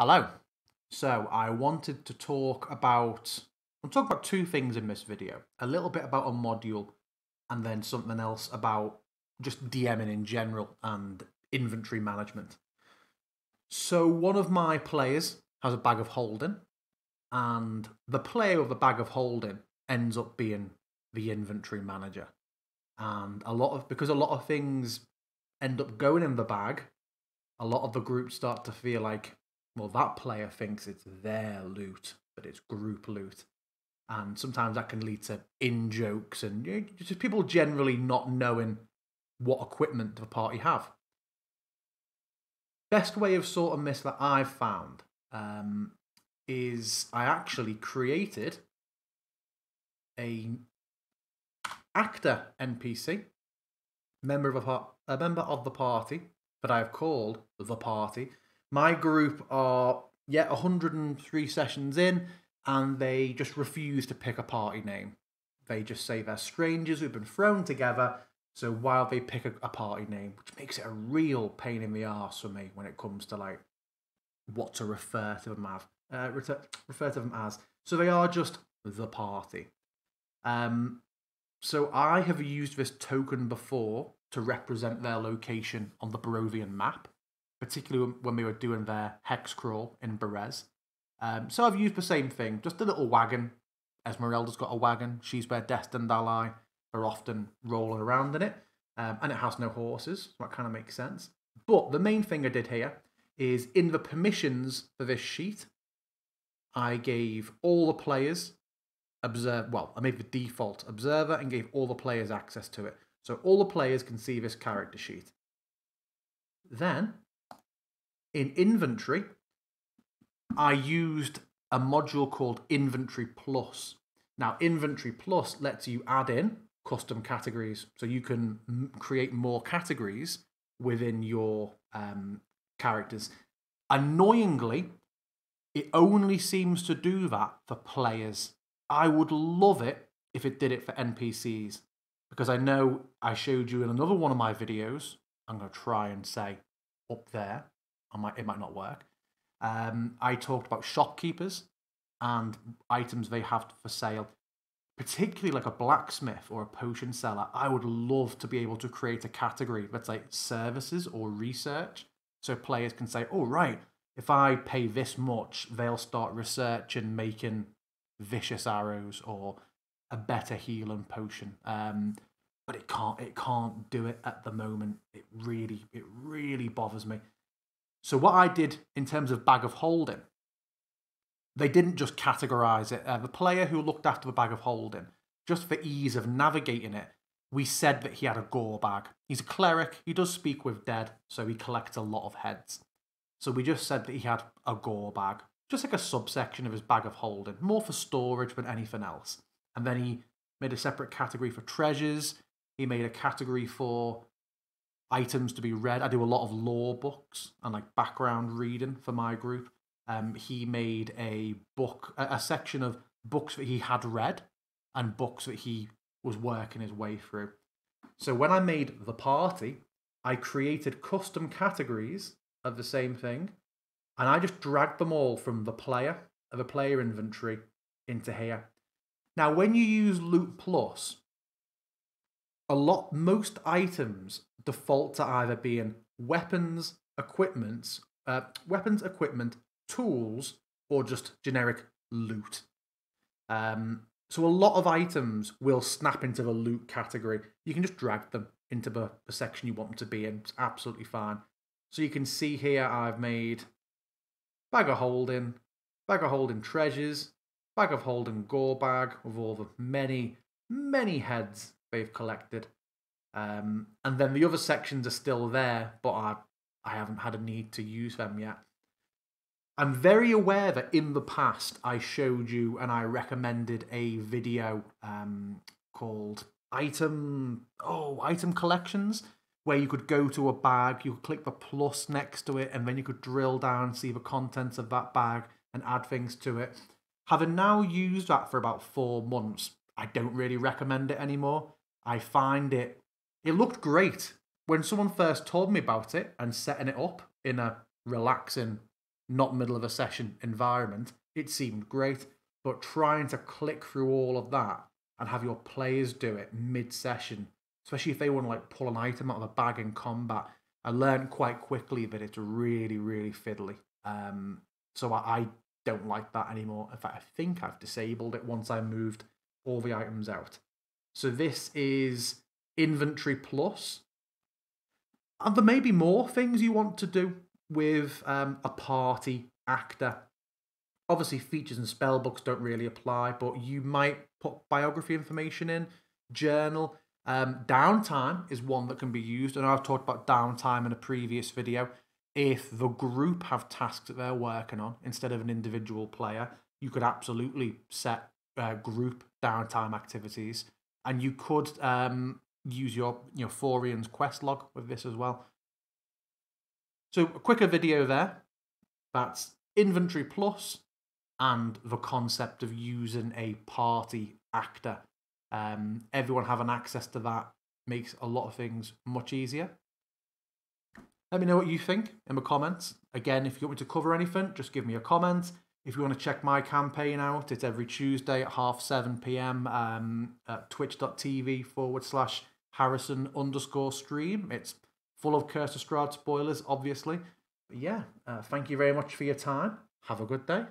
Hello. So I wanted to talk about I'm talking about two things in this video. A little bit about a module and then something else about just DMing in general and inventory management. So one of my players has a bag of holding and the player of the bag of holding ends up being the inventory manager. And a lot of because a lot of things end up going in the bag, a lot of the groups start to feel like well, that player thinks it's their loot, but it's group loot. And sometimes that can lead to in jokes and you know, just people generally not knowing what equipment the party have. Best way of sort of miss that I've found um, is I actually created a actor NPC, member of a, a member of the party that I've called the party, my group are yet 103 sessions in, and they just refuse to pick a party name. They just say they're strangers who've been thrown together. So while they pick a, a party name, which makes it a real pain in the arse for me when it comes to like what to refer to them as, uh, refer, refer to them as. So they are just the party. Um, so I have used this token before to represent their location on the Barovian map particularly when we were doing their hex crawl in Berez. Um, so I've used the same thing, just a little wagon. Ezmerelda's got a wagon. She's their destined ally. They're often rolling around in it. Um, and it has no horses, so that kind of makes sense. But the main thing I did here is in the permissions for this sheet, I gave all the players observe. Well, I made the default observer and gave all the players access to it. So all the players can see this character sheet. Then in inventory, I used a module called Inventory Plus. Now, Inventory Plus lets you add in custom categories. So you can create more categories within your um, characters. Annoyingly, it only seems to do that for players. I would love it if it did it for NPCs because I know I showed you in another one of my videos. I'm going to try and say up there I might it might not work. Um, I talked about shopkeepers and items they have for sale, particularly like a blacksmith or a potion seller. I would love to be able to create a category that's like services or research, so players can say, "Oh right, if I pay this much, they'll start research and making vicious arrows or a better heal and potion." Um, but it can't. It can't do it at the moment. It really, it really bothers me. So what I did in terms of bag of holding, they didn't just categorize it. Uh, the player who looked after the bag of holding, just for ease of navigating it, we said that he had a gore bag. He's a cleric. He does speak with dead, so he collects a lot of heads. So we just said that he had a gore bag, just like a subsection of his bag of holding, more for storage than anything else. And then he made a separate category for treasures. He made a category for items to be read. I do a lot of lore books and like background reading for my group. Um, he made a book, a, a section of books that he had read and books that he was working his way through. So when I made the party, I created custom categories of the same thing, and I just dragged them all from the player of a player inventory into here. Now, when you use Loot Plus, a lot most items default to either being weapons, equipments, uh, weapons, equipment, tools, or just generic loot. Um, so a lot of items will snap into the loot category. You can just drag them into the, the section you want them to be in. It's absolutely fine. So you can see here I've made bag of holding, bag of holding treasures, bag of holding gore bag with all the many, many heads they've collected. Um, and then the other sections are still there, but I, I haven't had a need to use them yet. I'm very aware that in the past I showed you and I recommended a video um, called item oh item collections where you could go to a bag, you could click the plus next to it, and then you could drill down and see the contents of that bag and add things to it. Having now used that for about four months, I don't really recommend it anymore. I find it it looked great when someone first told me about it and setting it up in a relaxing not middle of a session environment, it seemed great. But trying to click through all of that and have your players do it mid session, especially if they want to like pull an item out of a bag in combat, I learned quite quickly that it's really, really fiddly. Um, so I, I don't like that anymore. In fact, I think I've disabled it once I moved all the items out. So this is inventory plus. And there may be more things you want to do with um, a party actor. Obviously, features and spell books don't really apply, but you might put biography information in, journal. Um, downtime is one that can be used, and I've talked about downtime in a previous video. If the group have tasks that they're working on instead of an individual player, you could absolutely set uh, group downtime activities, and you could um, use your your Forien's quest log with this as well. So a quicker video there. That's inventory plus and the concept of using a party actor. Um, everyone having access to that makes a lot of things much easier. Let me know what you think in the comments. Again, if you want me to cover anything, just give me a comment. If you want to check my campaign out, it's every Tuesday at half 7 p.m. Um, at twitch.tv forward slash Harrison underscore stream. It's full of Curse of Strahd spoilers, obviously. But yeah, uh, thank you very much for your time. Have a good day.